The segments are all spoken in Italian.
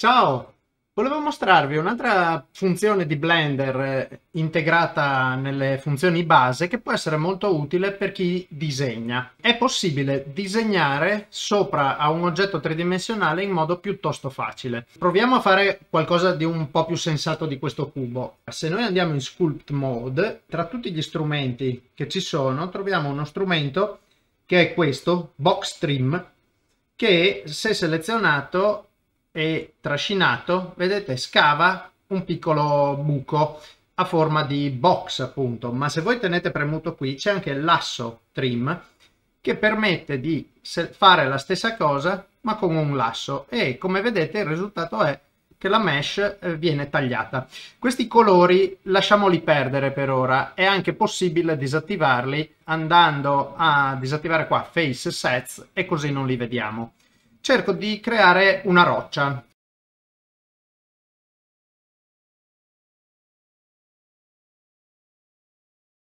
Ciao! Volevo mostrarvi un'altra funzione di Blender eh, integrata nelle funzioni base che può essere molto utile per chi disegna. È possibile disegnare sopra a un oggetto tridimensionale in modo piuttosto facile. Proviamo a fare qualcosa di un po' più sensato di questo cubo. Se noi andiamo in Sculpt Mode, tra tutti gli strumenti che ci sono, troviamo uno strumento che è questo, Box Trim, che se selezionato e trascinato, vedete, scava un piccolo buco a forma di box appunto, ma se voi tenete premuto qui c'è anche l'asso trim che permette di fare la stessa cosa ma con un lasso. E come vedete il risultato è che la mesh eh, viene tagliata. Questi colori lasciamoli perdere per ora, è anche possibile disattivarli andando a disattivare qua Face Sets e così non li vediamo cerco di creare una roccia.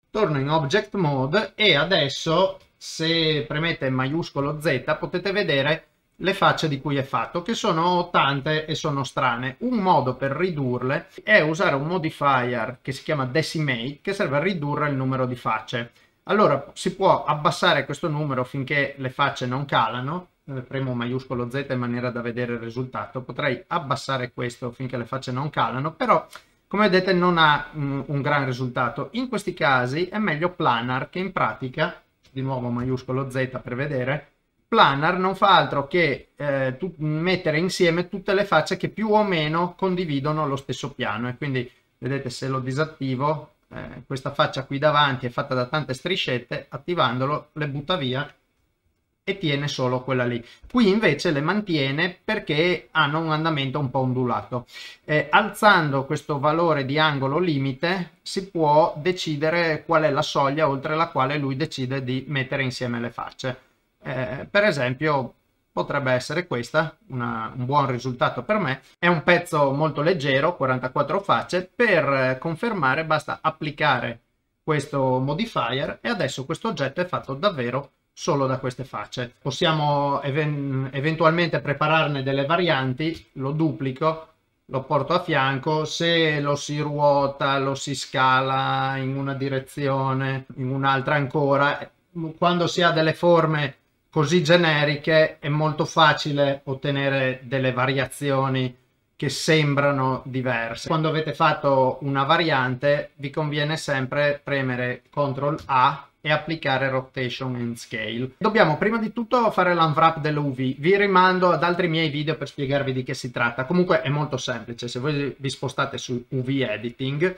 Torno in Object Mode e adesso se premete maiuscolo Z potete vedere le facce di cui è fatto, che sono tante e sono strane. Un modo per ridurle è usare un modifier che si chiama Decimate, che serve a ridurre il numero di facce. Allora si può abbassare questo numero finché le facce non calano, eh, premo maiuscolo Z in maniera da vedere il risultato. Potrei abbassare questo finché le facce non calano, però come vedete non ha un, un gran risultato. In questi casi è meglio planar che in pratica, di nuovo maiuscolo Z per vedere, planar non fa altro che eh, mettere insieme tutte le facce che più o meno condividono lo stesso piano e quindi vedete se lo disattivo eh, questa faccia qui davanti è fatta da tante striscette attivandolo le butta via e tiene solo quella lì. Qui invece le mantiene perché hanno un andamento un po' ondulato. Eh, alzando questo valore di angolo limite si può decidere qual è la soglia oltre la quale lui decide di mettere insieme le facce. Eh, per esempio potrebbe essere questa, una, un buon risultato per me. È un pezzo molto leggero, 44 facce, per confermare basta applicare questo modifier e adesso questo oggetto è fatto davvero solo da queste facce. Possiamo even eventualmente prepararne delle varianti, lo duplico, lo porto a fianco, se lo si ruota, lo si scala in una direzione, in un'altra ancora, quando si ha delle forme così generiche è molto facile ottenere delle variazioni che sembrano diverse. Quando avete fatto una variante vi conviene sempre premere CTRL A e applicare rotation and scale. Dobbiamo prima di tutto fare l'unwrap dell'UV. Vi rimando ad altri miei video per spiegarvi di che si tratta. Comunque è molto semplice. Se voi vi spostate su UV editing,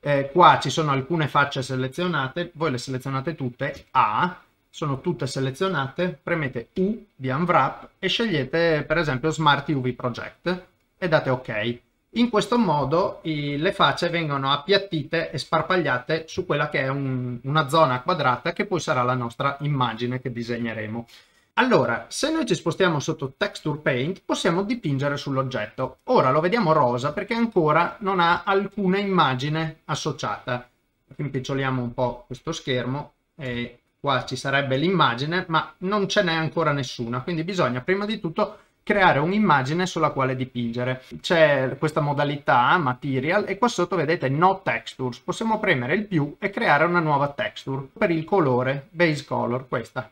eh, qua ci sono alcune facce selezionate, voi le selezionate tutte, A, sono tutte selezionate, premete U di unwrap e scegliete per esempio Smart UV Project e date ok. In questo modo i, le facce vengono appiattite e sparpagliate su quella che è un, una zona quadrata che poi sarà la nostra immagine che disegneremo. Allora, se noi ci spostiamo sotto Texture Paint, possiamo dipingere sull'oggetto. Ora lo vediamo rosa perché ancora non ha alcuna immagine associata. Impiccioliamo un po' questo schermo e qua ci sarebbe l'immagine, ma non ce n'è ancora nessuna. Quindi bisogna prima di tutto creare un'immagine sulla quale dipingere. C'è questa modalità material e qua sotto vedete no textures. Possiamo premere il più e creare una nuova texture per il colore, base color, questa.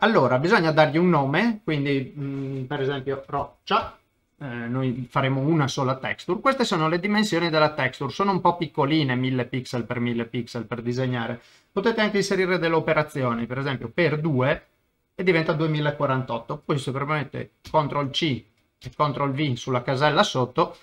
Allora, bisogna dargli un nome, quindi mh, mm, per esempio roccia, eh, noi faremo una sola texture. Queste sono le dimensioni della texture, sono un po' piccoline, 1000 pixel per 1000 pixel per disegnare. Potete anche inserire delle operazioni, per esempio per 2 e diventa 2048. Poi se premete CTRL C e CTRL V sulla casella sotto,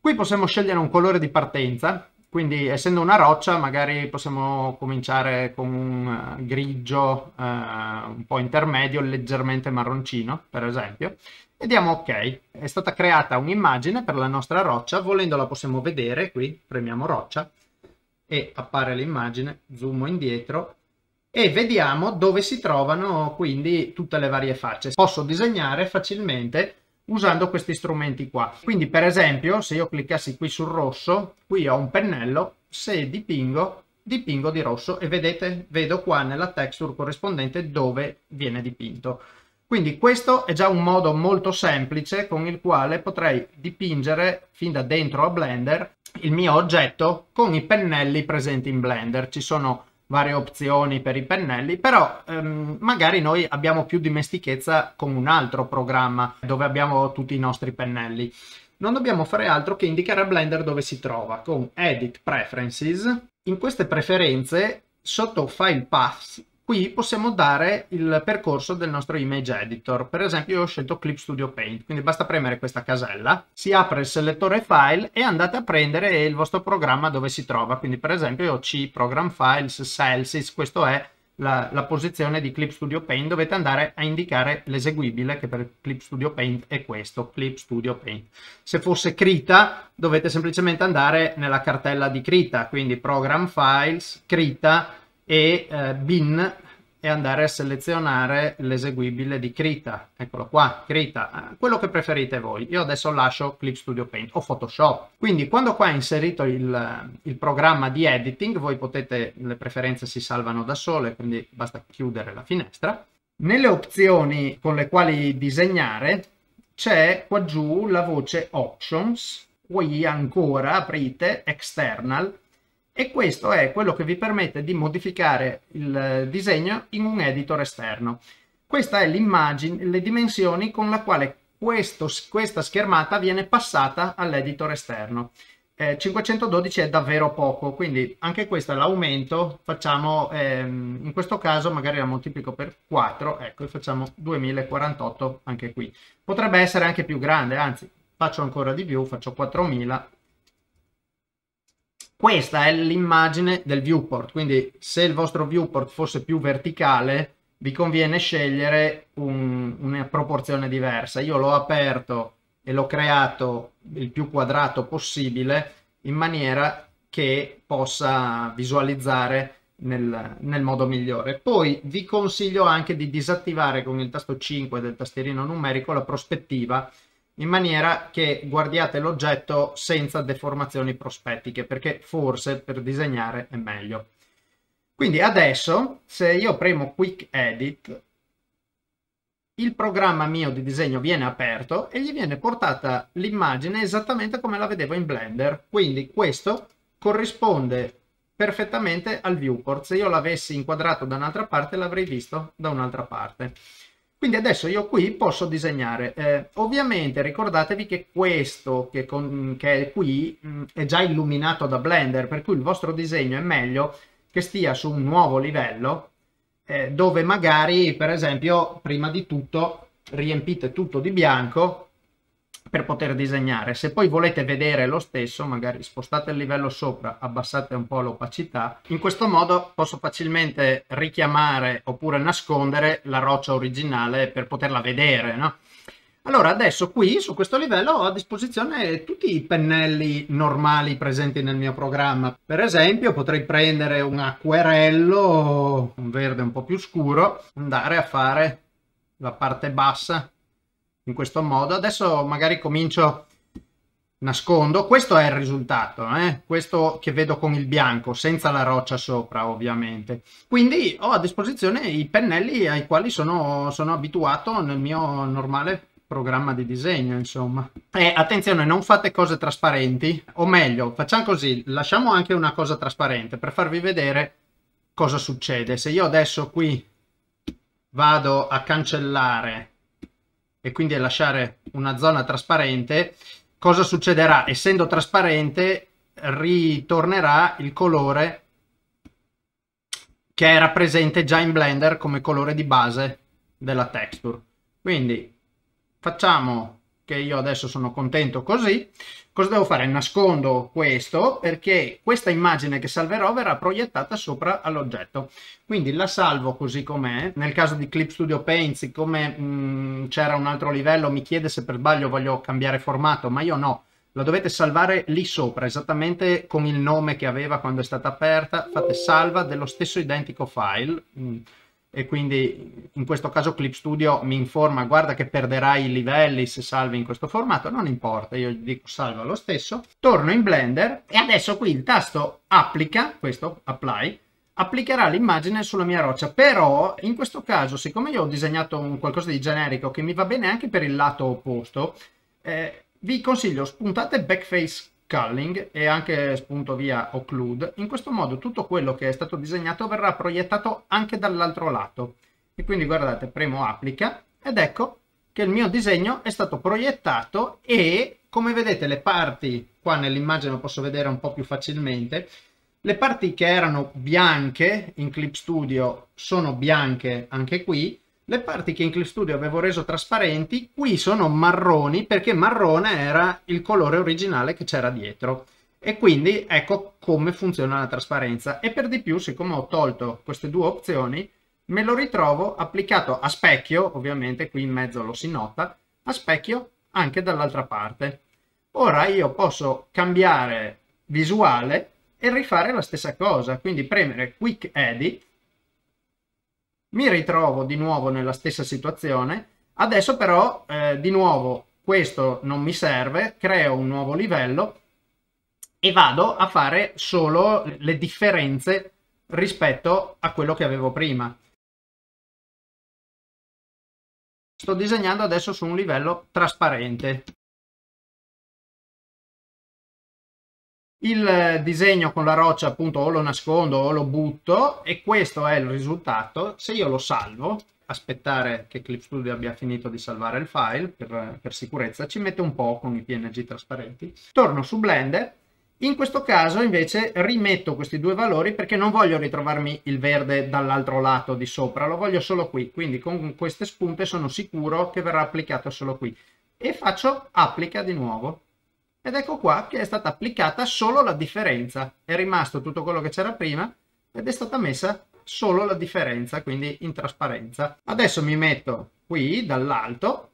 qui possiamo scegliere un colore di partenza, quindi essendo una roccia magari possiamo cominciare con un uh, grigio uh, un po' intermedio, leggermente marroncino per esempio, e diamo ok. È stata creata un'immagine per la nostra roccia, volendo la possiamo vedere, qui. Premiamo roccia. E appare l'immagine, zoom indietro e vediamo dove si trovano quindi tutte le varie facce. Posso disegnare facilmente usando questi strumenti qua. Quindi per esempio se io cliccassi qui sul rosso, qui ho un pennello, se dipingo, dipingo di rosso e vedete, vedo qua nella texture corrispondente dove viene dipinto. Quindi questo è già un modo molto semplice con il quale potrei dipingere fin da dentro a Blender il mio oggetto con i pennelli presenti in Blender. Ci sono varie opzioni per i pennelli, però ehm, magari noi abbiamo più dimestichezza con un altro programma dove abbiamo tutti i nostri pennelli. Non dobbiamo fare altro che indicare a Blender dove si trova con Edit Preferences. In queste preferenze, sotto File Paths, Qui possiamo dare il percorso del nostro image editor. Per esempio io ho scelto Clip Studio Paint, quindi basta premere questa casella, si apre il selettore file e andate a prendere il vostro programma dove si trova. Quindi per esempio io ho C, Program Files, Celsius, questo è la, la, posizione di Clip Studio Paint, dovete andare a indicare l'eseguibile che per Clip Studio Paint è questo, Clip Studio Paint. Se fosse Krita dovete semplicemente andare nella cartella di Krita, quindi Program Files, Krita, e eh, bin e andare a selezionare l'eseguibile di Krita. Eccolo qua, Krita, eh, quello che preferite voi. Io adesso lascio Clip Studio Paint o Photoshop. Quindi quando qua è inserito il, il programma di editing, voi potete, le preferenze si salvano da sole, quindi basta chiudere la finestra. Nelle opzioni con le quali disegnare c'è qua giù la voce Options, qui ancora aprite External e questo è quello che vi permette di modificare il disegno in un editor esterno. Questa è l'immagine, le dimensioni con la quale questo, questa schermata viene passata all'editor esterno. Eh, 512 è davvero poco, quindi anche questo è l'aumento, facciamo ehm, in questo caso magari la moltiplico per 4, ecco, facciamo 2048 anche qui. Potrebbe essere anche più grande, anzi faccio ancora di più, faccio 4000 questa è l'immagine del viewport, quindi se il vostro viewport fosse più verticale vi conviene scegliere un, una proporzione diversa. Io l'ho aperto e l'ho creato il più quadrato possibile in maniera che possa visualizzare nel, nel, modo migliore. Poi vi consiglio anche di disattivare con il tasto 5 del tastierino numerico la prospettiva in maniera che guardiate l'oggetto senza deformazioni prospettiche, perché forse per disegnare è meglio. Quindi adesso, se io premo Quick Edit, il programma mio di disegno viene aperto e gli viene portata l'immagine esattamente come la vedevo in Blender. Quindi questo corrisponde perfettamente al viewport. Se io l'avessi inquadrato da un'altra parte l'avrei visto da un'altra parte. Quindi adesso io qui posso disegnare. Eh, ovviamente ricordatevi che questo che, con, che è qui mh, mm, è già illuminato da Blender, per cui il vostro disegno è meglio che stia su un nuovo livello eh, dove magari, per esempio, prima di tutto riempite tutto di bianco per poter disegnare. Se poi volete vedere lo stesso, magari spostate il livello sopra, abbassate un po' l'opacità. In questo modo posso facilmente richiamare oppure nascondere la roccia originale per poterla vedere, no? Allora, adesso qui su questo livello ho a disposizione tutti i pennelli normali presenti nel mio programma. Per esempio, potrei prendere un acquerello, un verde un po' più scuro, andare a fare la parte bassa in questo modo. Adesso magari comincio, nascondo, questo è il risultato, eh? questo che vedo con il bianco, senza la roccia sopra ovviamente. Quindi ho a disposizione i pennelli ai quali sono, sono abituato nel mio normale programma di disegno, insomma. E attenzione, non fate cose trasparenti, o meglio, facciamo così, lasciamo anche una cosa trasparente per farvi vedere cosa succede. Se io adesso qui vado a cancellare e quindi lasciare una zona trasparente, cosa succederà? Essendo trasparente ritornerà il colore che era presente già in Blender come colore di base della texture. Quindi facciamo che io adesso sono contento così, cosa devo fare? Nascondo questo perché questa immagine che salverò verrà proiettata sopra all'oggetto. Quindi la salvo così com'è. Nel caso di Clip Studio Paint, siccome mm, c'era un altro livello, mi chiede se per sbaglio voglio cambiare formato, ma io no. La dovete salvare lì sopra, esattamente con il nome che aveva quando è stata aperta. Fate salva dello stesso identico file. E quindi in questo caso Clip Studio mi informa guarda che perderai i livelli se salvi in questo formato, non importa, io gli dico salva lo stesso, torno in Blender e adesso qui il tasto applica, questo apply, applicherà l'immagine sulla mia roccia, però in questo caso, siccome io ho disegnato un qualcosa di generico che mi va bene anche per il lato opposto, eh, vi consiglio spuntate backface culling e anche spunto via occlude. In questo modo tutto quello che è stato disegnato verrà proiettato anche dall'altro lato. E quindi guardate, premo applica ed ecco che il mio disegno è stato proiettato e come vedete le parti, qua nell'immagine posso vedere un po' più facilmente, le parti che erano bianche in Clip Studio sono bianche anche qui, le parti che in Clip Studio avevo reso trasparenti qui sono marroni perché marrone era il colore originale che c'era dietro. E quindi ecco come funziona la trasparenza. E per di più, siccome ho tolto queste due opzioni, me lo ritrovo applicato a specchio, ovviamente qui in mezzo lo si nota, a specchio anche dall'altra parte. Ora io posso cambiare visuale e rifare la stessa cosa, quindi premere Quick Edit, mi ritrovo di nuovo nella stessa situazione, adesso però eh, di nuovo questo non mi serve, creo un nuovo livello e vado a fare solo le differenze rispetto a quello che avevo prima. Sto disegnando adesso su un livello trasparente. Il disegno con la roccia appunto o lo nascondo o lo butto e questo è il risultato. Se io lo salvo, aspettare che Clip Studio abbia finito di salvare il file per, per sicurezza, ci mette un po' con i PNG trasparenti. Torno su Blender in questo caso invece rimetto questi due valori perché non voglio ritrovarmi il verde dall'altro lato di sopra, lo voglio solo qui, quindi con queste spunte sono sicuro che verrà applicato solo qui. E faccio applica di nuovo. Ed ecco qua che è stata applicata solo la differenza. È rimasto tutto quello che c'era prima ed è stata messa solo la differenza, quindi in trasparenza. Adesso mi metto qui dall'alto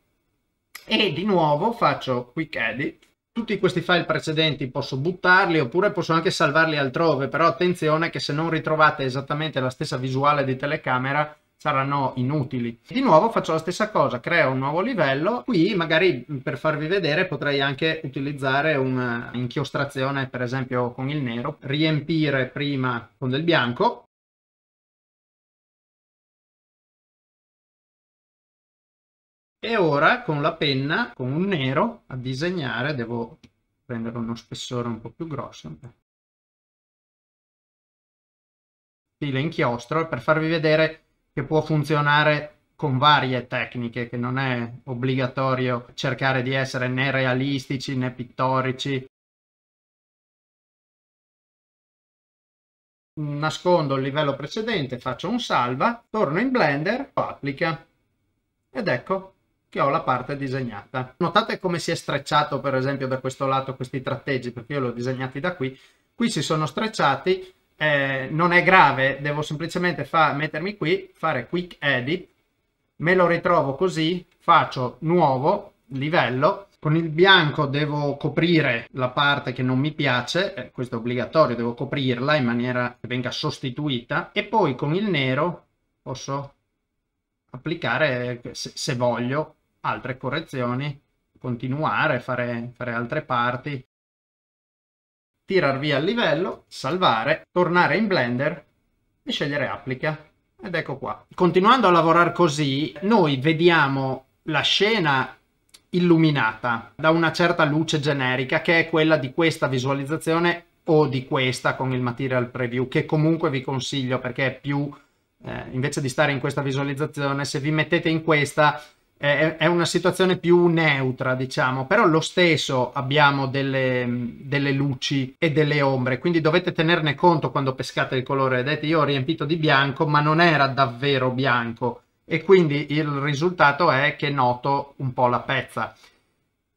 e di nuovo faccio quick edit tutti questi file precedenti posso buttarli oppure posso anche salvarli altrove, però attenzione che se non ritrovate esattamente la stessa visuale di telecamera saranno inutili. Di nuovo faccio la stessa cosa, creo un nuovo livello, qui magari per farvi vedere potrei anche utilizzare un'inchiostrazione per esempio con il nero, riempire prima con del bianco E ora con la penna, con un nero, a disegnare, devo prendere uno spessore un po' più grosso. Stile inchiostro per farvi vedere che può funzionare con varie tecniche, che non è obbligatorio cercare di essere né realistici né pittorici. Nascondo il livello precedente, faccio un salva, torno in Blender, applica ed ecco che ho la parte disegnata. Notate come si è strecciato per esempio da questo lato questi tratteggi, perché io li ho disegnati da qui. Qui si sono strecciati, eh, non è grave, devo semplicemente mettermi qui, fare quick edit, me lo ritrovo così, faccio nuovo livello, con il bianco devo coprire la parte che non mi piace, eh, questo è obbligatorio, devo coprirla in maniera che venga sostituita e poi con il nero posso applicare, se, se voglio, altre correzioni, continuare, fare, fare altre parti, tirar via il livello, salvare, tornare in Blender e scegliere applica. Ed ecco qua. Continuando a lavorare così, noi vediamo la scena illuminata da una certa luce generica che è quella di questa visualizzazione o di questa con il material preview che comunque vi consiglio perché è più eh, invece di stare in questa visualizzazione se vi mettete in questa è, una situazione più neutra, diciamo, però lo stesso abbiamo delle, delle, luci e delle ombre, quindi dovete tenerne conto quando pescate il colore. Vedete, io ho riempito di bianco, ma non era davvero bianco e quindi il risultato è che noto un po' la pezza.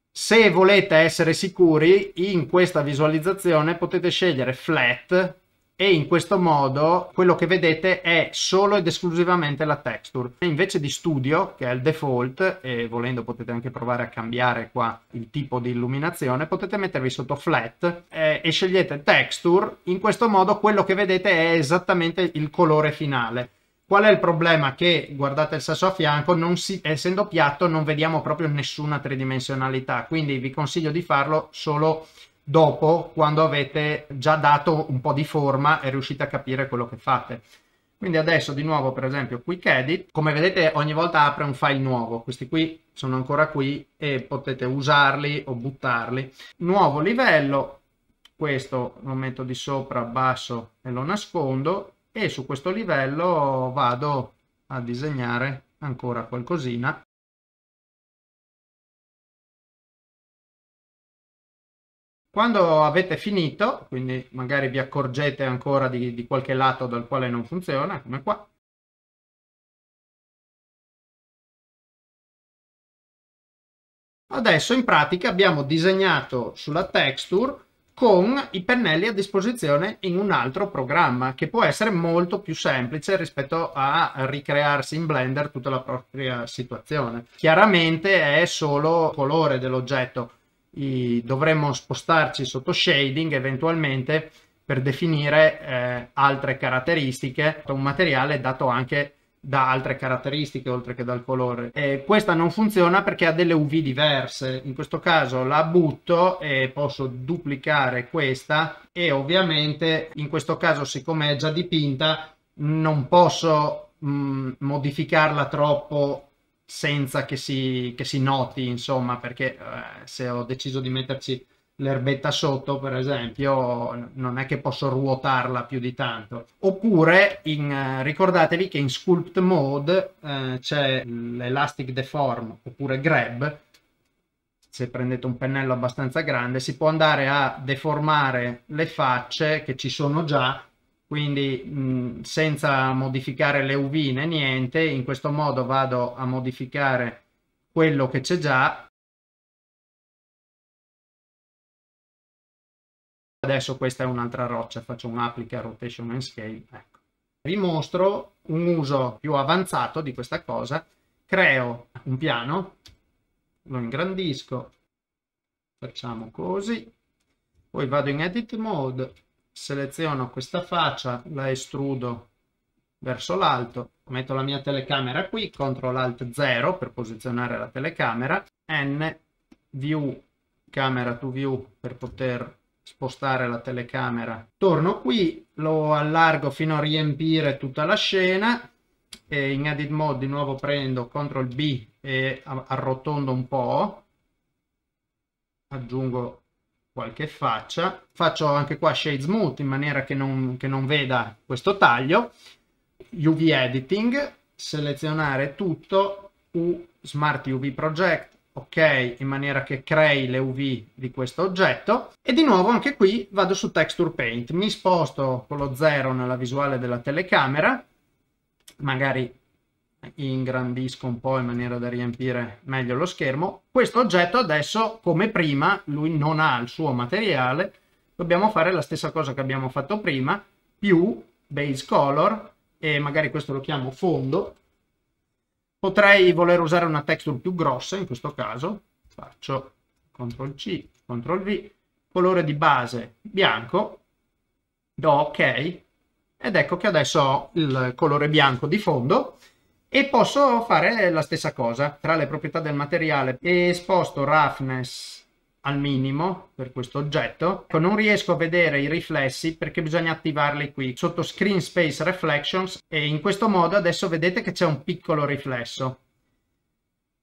Se volete essere sicuri, in questa visualizzazione potete scegliere flat e in questo modo quello che vedete è solo ed esclusivamente la texture. Invece di studio, che è il default, e volendo potete anche provare a cambiare qua il tipo di illuminazione, potete mettervi sotto flat eh, e scegliete texture. In questo modo quello che vedete è esattamente il colore finale. Qual è il problema? Che guardate il sasso a fianco, si, essendo piatto non vediamo proprio nessuna tridimensionalità, quindi vi consiglio di farlo solo dopo quando avete già dato un po' di forma e riuscite a capire quello che fate. Quindi adesso di nuovo per esempio Quick Edit, come vedete ogni volta apre un file nuovo, questi qui sono ancora qui e potete usarli o buttarli. Nuovo livello, questo lo metto di sopra, basso e lo nascondo e su questo livello vado a disegnare ancora qualcosina Quando avete finito, quindi magari vi accorgete ancora di, di qualche lato dal quale non funziona, come qua, Adesso in pratica abbiamo disegnato sulla texture con i pennelli a disposizione in un altro programma che può essere molto più semplice rispetto a ricrearsi in Blender tutta la propria situazione. Chiaramente è solo colore dell'oggetto, i, dovremmo spostarci sotto shading eventualmente per definire eh, altre caratteristiche, un materiale dato anche da altre caratteristiche oltre che dal colore. E questa non funziona perché ha delle UV diverse. In questo caso la butto e posso duplicare questa e ovviamente in questo caso siccome è già dipinta non posso mh, modificarla troppo senza che si, che si noti, insomma, perché eh, se ho deciso di metterci l'erbetta sotto, per esempio, non è che posso ruotarla più di tanto. Oppure in, eh, ricordatevi che in Sculpt Mode eh, c'è l'Elastic Deform oppure Grab. Se prendete un pennello abbastanza grande, si può andare a deformare le facce che ci sono già quindi mh, senza modificare le UV né niente, in questo modo vado a modificare quello che c'è già. Adesso questa è un'altra roccia, faccio un applica rotation and scale. Ecco. Vi mostro un uso più avanzato di questa cosa. Creo un piano, lo ingrandisco, facciamo così, poi vado in edit mode, seleziono questa faccia, la estrudo verso l'alto, metto la mia telecamera qui, CTRL ALT 0 per posizionare la telecamera, N, View, Camera to View per poter spostare la telecamera. Torno qui, lo allargo fino a riempire tutta la scena e in Edit Mode di nuovo prendo CTRL B e arrotondo un po', aggiungo qualche faccia. Faccio anche qua shade smooth in maniera che non, che non veda questo taglio. UV editing, selezionare tutto, U Smart UV Project, ok, in maniera che crei le UV di questo oggetto. E di nuovo anche qui vado su Texture Paint, mi sposto con lo 0 nella visuale della telecamera, magari ingrandisco un po' in maniera da riempire meglio lo schermo. Questo oggetto adesso, come prima, lui non ha il suo materiale, dobbiamo fare la stessa cosa che abbiamo fatto prima, più base color, e magari questo lo chiamo fondo. Potrei voler usare una texture più grossa, in questo caso, faccio CTRL C, CTRL V, colore di base bianco, do ok, ed ecco che adesso ho il colore bianco di fondo, e posso fare la stessa cosa tra le proprietà del materiale. E sposto roughness al minimo per questo oggetto. Ecco, non riesco a vedere i riflessi perché bisogna attivarli qui sotto screen space reflections. E in questo modo adesso vedete che c'è un piccolo riflesso.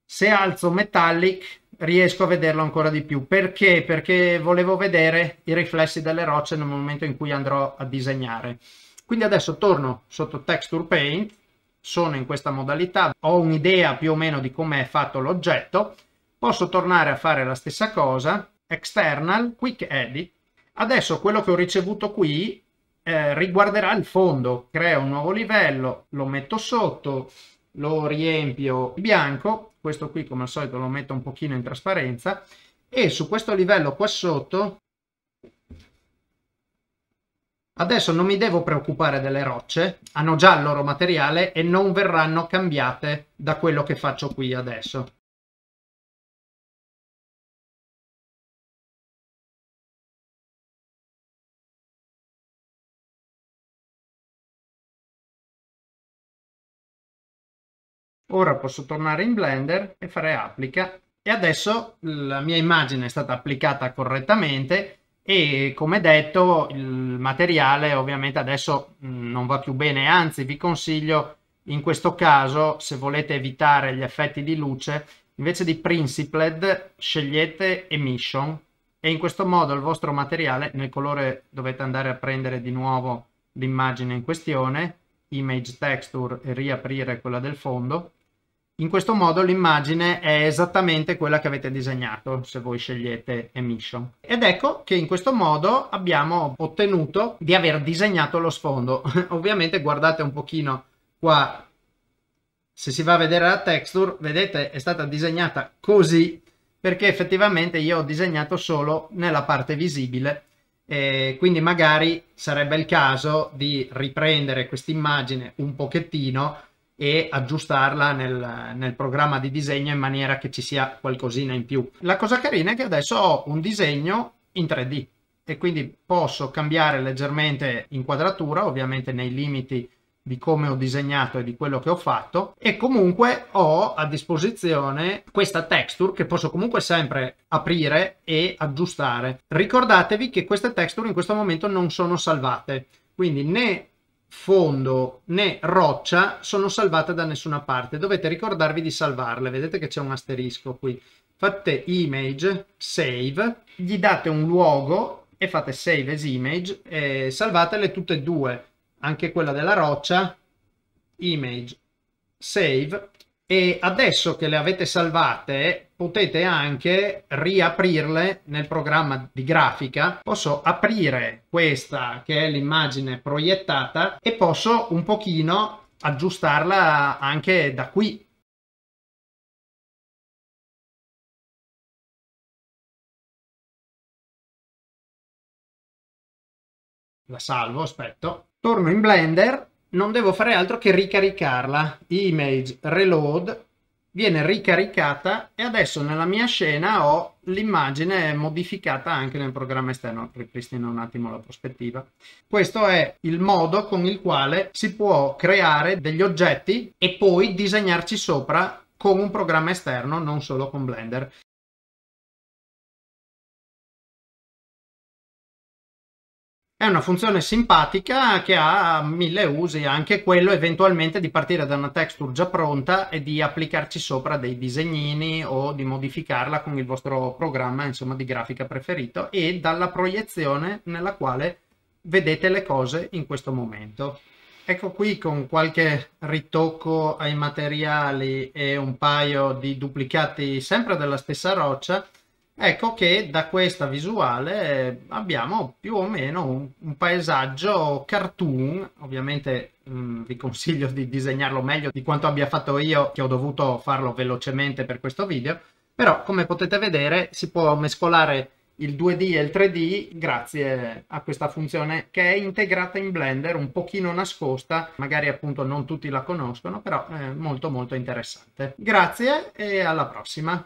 Se alzo metallic riesco a vederlo ancora di più. Perché? Perché volevo vedere i riflessi delle rocce nel momento in cui andrò a disegnare. Quindi adesso torno sotto texture paint sono in questa modalità, ho un'idea più o meno di come è fatto l'oggetto, posso tornare a fare la stessa cosa, external, quick edit. Adesso quello che ho ricevuto qui eh, riguarderà il fondo, creo un nuovo livello, lo metto sotto, lo riempio bianco, questo qui come al solito lo metto un pochino in trasparenza e su questo livello qua sotto Adesso non mi devo preoccupare delle rocce, hanno già il loro materiale e non verranno cambiate da quello che faccio qui adesso. Ora posso tornare in Blender e fare applica e adesso la mia immagine è stata applicata correttamente e come detto il materiale ovviamente adesso mm, non va più bene, anzi vi consiglio in questo caso se volete evitare gli effetti di luce invece di Principled scegliete Emission. E in questo modo il vostro materiale nel colore dovete andare a prendere di nuovo l'immagine in questione, Image Texture e riaprire quella del fondo in questo modo l'immagine è esattamente quella che avete disegnato se voi scegliete Emission. Ed ecco che in questo modo abbiamo ottenuto di aver disegnato lo sfondo. Ovviamente guardate un pochino qua, se si va a vedere la texture, vedete è stata disegnata così perché effettivamente io ho disegnato solo nella parte visibile e quindi magari sarebbe il caso di riprendere questa immagine un pochettino e aggiustarla nel, nel, programma di disegno in maniera che ci sia qualcosina in più. La cosa carina è che adesso ho un disegno in 3D e quindi posso cambiare leggermente inquadratura, ovviamente nei limiti di come ho disegnato e di quello che ho fatto e comunque ho a disposizione questa texture che posso comunque sempre aprire e aggiustare. Ricordatevi che queste texture in questo momento non sono salvate, quindi né fondo né roccia sono salvate da nessuna parte. Dovete ricordarvi di salvarle. Vedete che c'è un asterisco qui. Fate image, save, gli date un luogo e fate save as image e salvatele tutte e due, anche quella della roccia, image, save e adesso che le avete salvate potete anche riaprirle nel programma di grafica. Posso aprire questa che è l'immagine proiettata e posso un pochino aggiustarla anche da qui. La salvo aspetto. Torno in blender. Non devo fare altro che ricaricarla. Image reload viene ricaricata e adesso nella mia scena ho l'immagine modificata anche nel programma esterno. Ripristino un attimo la prospettiva. Questo è il modo con il quale si può creare degli oggetti e poi disegnarci sopra con un programma esterno, non solo con Blender. È una funzione simpatica che ha mille usi, anche quello eventualmente di partire da una texture già pronta e di applicarci sopra dei disegnini o di modificarla con il vostro programma insomma, di grafica preferito e dalla proiezione nella quale vedete le cose in questo momento. Ecco qui con qualche ritocco ai materiali e un paio di duplicati sempre della stessa roccia ecco che da questa visuale abbiamo più o meno un, un paesaggio cartoon, ovviamente mh, mm, vi consiglio di disegnarlo meglio di quanto abbia fatto io, che ho dovuto farlo velocemente per questo video, però come potete vedere si può mescolare il 2D e il 3D grazie a questa funzione che è integrata in Blender, un pochino nascosta, magari appunto non tutti la conoscono, però è molto molto interessante. Grazie e alla prossima!